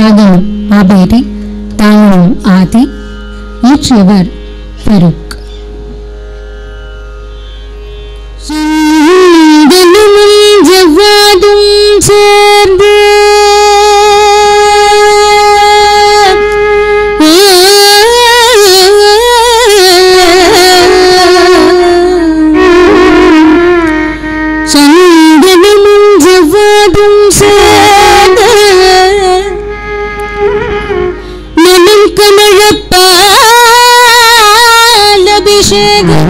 வாகனம் ஆபேரி தாமரம் ஆதி இயற்றியவர் ஃபெருக் ஜவ்வாதும் சேர்ந்து சந்தனமும் ஜவ்வாதும் சேர்ந்து nigga.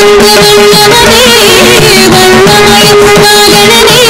വന്ദനേ വന്ദമയങ്ങാരനേ